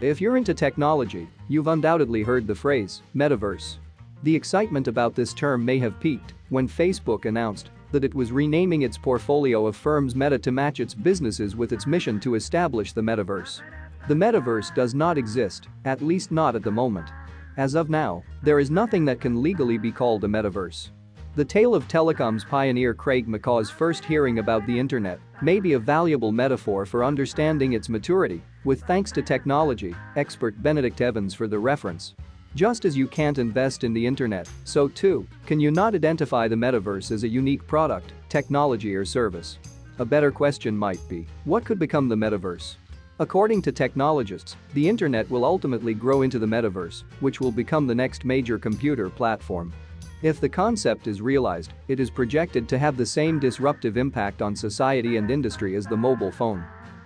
If you're into technology, you've undoubtedly heard the phrase, metaverse. The excitement about this term may have peaked when Facebook announced that it was renaming its portfolio of firms Meta to match its businesses with its mission to establish the metaverse. The metaverse does not exist, at least not at the moment. As of now, there is nothing that can legally be called a metaverse. The tale of telecoms pioneer Craig McCaw's first hearing about the internet may be a valuable metaphor for understanding its maturity, with thanks to technology, expert Benedict Evans for the reference. Just as you can't invest in the internet, so too, can you not identify the metaverse as a unique product, technology or service? A better question might be, what could become the metaverse? According to technologists, the internet will ultimately grow into the metaverse, which will become the next major computer platform. If the concept is realized, it is projected to have the same disruptive impact on society and industry as the mobile phone.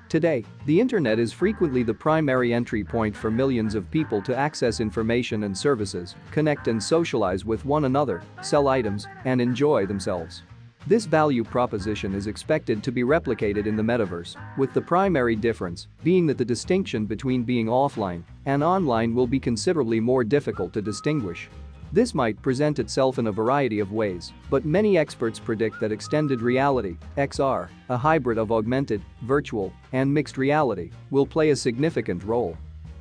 Today, the internet is frequently the primary entry point for millions of people to access information and services, connect and socialize with one another, sell items, and enjoy themselves. This value proposition is expected to be replicated in the metaverse, with the primary difference being that the distinction between being offline and online will be considerably more difficult to distinguish. This might present itself in a variety of ways, but many experts predict that extended reality, XR, a hybrid of augmented, virtual, and mixed reality, will play a significant role.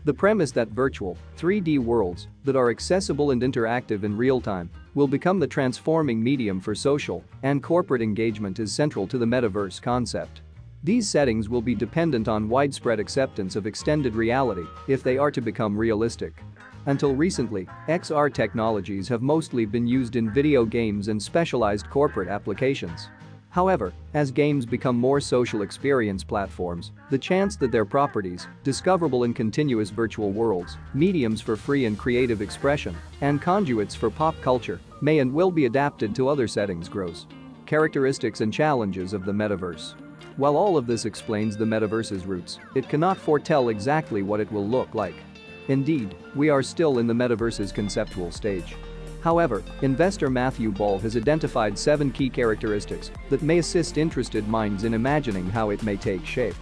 The premise that virtual, 3D worlds that are accessible and interactive in real time will become the transforming medium for social and corporate engagement is central to the metaverse concept. These settings will be dependent on widespread acceptance of extended reality if they are to become realistic. Until recently, XR technologies have mostly been used in video games and specialized corporate applications. However, as games become more social experience platforms, the chance that their properties, discoverable in continuous virtual worlds, mediums for free and creative expression, and conduits for pop culture, may and will be adapted to other settings grows. Characteristics and challenges of the metaverse. While all of this explains the metaverse's roots, it cannot foretell exactly what it will look like. Indeed, we are still in the metaverse's conceptual stage. However, investor Matthew Ball has identified seven key characteristics that may assist interested minds in imagining how it may take shape.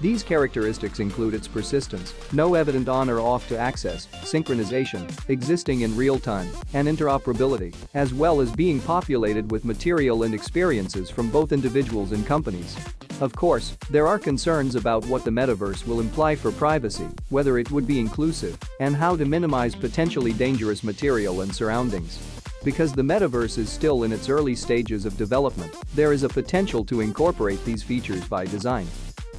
These characteristics include its persistence, no evident on or off to access, synchronization, existing in real time, and interoperability, as well as being populated with material and experiences from both individuals and companies. Of course, there are concerns about what the metaverse will imply for privacy, whether it would be inclusive, and how to minimize potentially dangerous material and surroundings. Because the metaverse is still in its early stages of development, there is a potential to incorporate these features by design.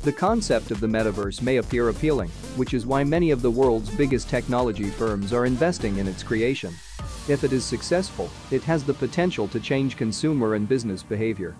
The concept of the metaverse may appear appealing, which is why many of the world's biggest technology firms are investing in its creation. If it is successful, it has the potential to change consumer and business behavior.